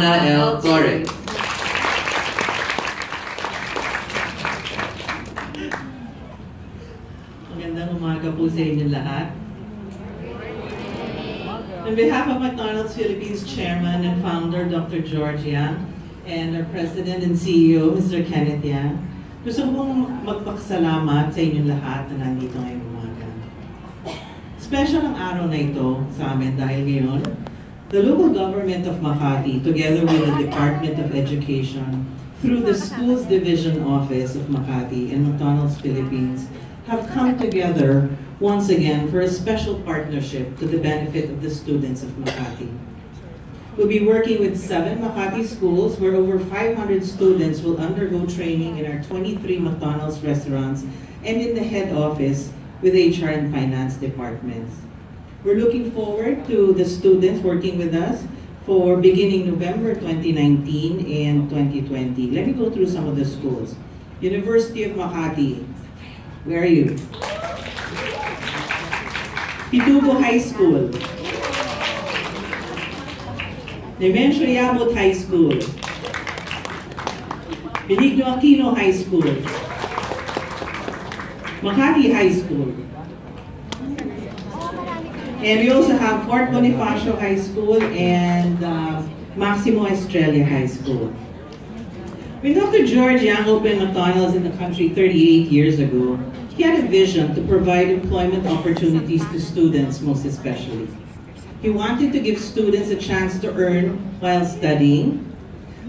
L. Torre. Magandang umaga po sa inyo lahat. On behalf of McDonald's Philippines Chairman and Founder Dr. George Yang and our President and CEO Mr. Kenneth Yang, gusto ko pong magpakasalamat sa inyong lahat na nandito ngayong umaga. Special ang araw na ito sa amin dahil ngayon, the local government of Makati, together with the Department of Education, through the Schools Division Office of Makati and McDonald's Philippines, have come together once again for a special partnership to the benefit of the students of Makati. We'll be working with seven Makati schools where over 500 students will undergo training in our 23 McDonald's restaurants and in the head office with HR and finance departments. We're looking forward to the students working with us for beginning November 2019 and 2020. Let me go through some of the schools. University of Makati, where are you? Pitogo High School. Nemesio Yabut High School. Benigno Aquino High School. Makati High School. And we also have Fort Bonifacio High School and uh, Maximo Estrella High School. When Dr. George Yang opened McDonald's in the country 38 years ago, he had a vision to provide employment opportunities to students most especially. He wanted to give students a chance to earn while studying.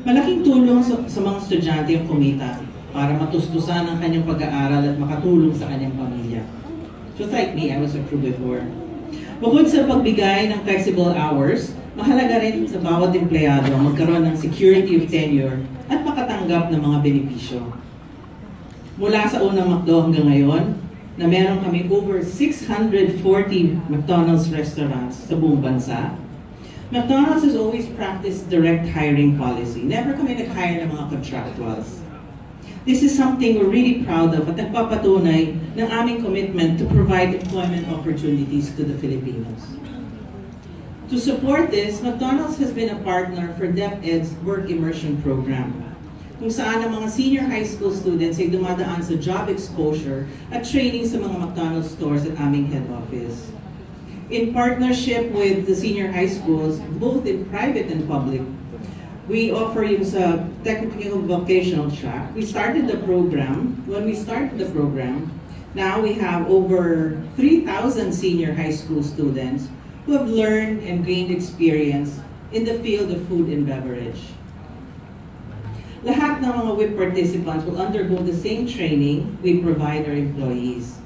Malaking tulong sa, sa mga estudyante yung kumita para matustusan ang kanyang pag-aaral at makatulong sa kanyang pamilya. Just like me, I was a crew before. Bukod sa pagbigay ng flexible hours, mahalaga rin sa bawat empleyado ang magkaroon ng security of tenure at makatanggap ng mga benepisyo. Mula sa unang McDo hanggang ngayon, na meron kami over 640 McDonald's restaurants sa buong bansa, McDonald's has always practiced direct hiring policy. Never kami nag-hire ng mga contractuals. This is something we're really proud of at nagpapatunay ng aming commitment to provide employment opportunities to the Filipinos. To support this, McDonald's has been a partner for DepEd's Work Immersion Program, kung saan ang mga senior high school students ay dumadaan sa job exposure at training sa mga McDonald's stores at aming head office. In partnership with the senior high schools, both in private and public, we offer yung sa technical vocational track. We started the program, when we started the program, now we have over 3,000 senior high school students who have learned and gained experience in the field of food and beverage. Lahat ng mga WIP participants will undergo the same training we provide our employees.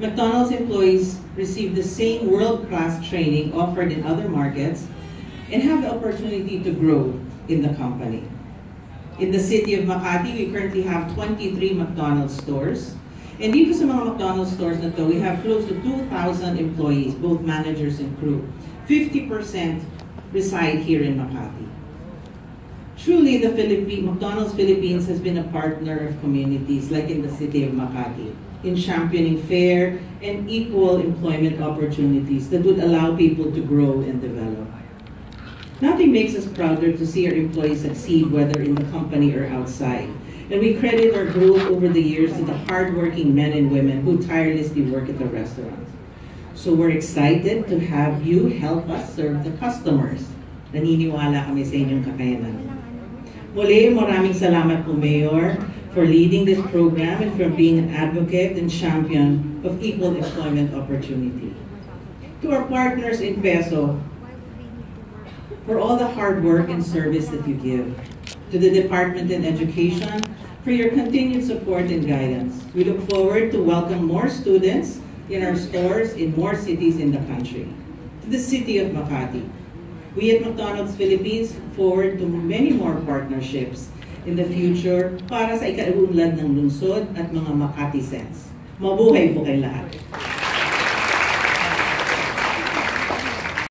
McDonald's employees receive the same world-class training offered in other markets and have the opportunity to grow in the company. In the city of Makati, we currently have 23 McDonald's stores. And dito sa mga McDonald's stores na to, we have close to 2,000 employees, both managers and crew. 50% reside here in Makati. Truly, the Philippine, McDonald's Philippines has been a partner of communities like in the city of Makati in championing fair and equal employment opportunities that would allow people to grow and develop. Nothing makes us prouder to see our employees succeed, whether in the company or outside. And we credit our growth over the years to the hardworking men and women who tirelessly work at the restaurants. So we're excited to have you help us serve the customers. Naniniwala kami sa inyong kakayanan. Muli, maraming salamat po, Mayor, for leading this program and for being an advocate and champion of equal employment opportunity. To our partners in PESO, for all the hard work and service that you give. To the Department in Education, for your continued support and guidance. We look forward to welcome more students in our stores in more cities in the country. To the city of Makati, we at McDonald's Philippines forward to many more partnerships in the future para sa ikaunlad ng lungsod at mga Makatizens. Mabuhay po kayo lahat.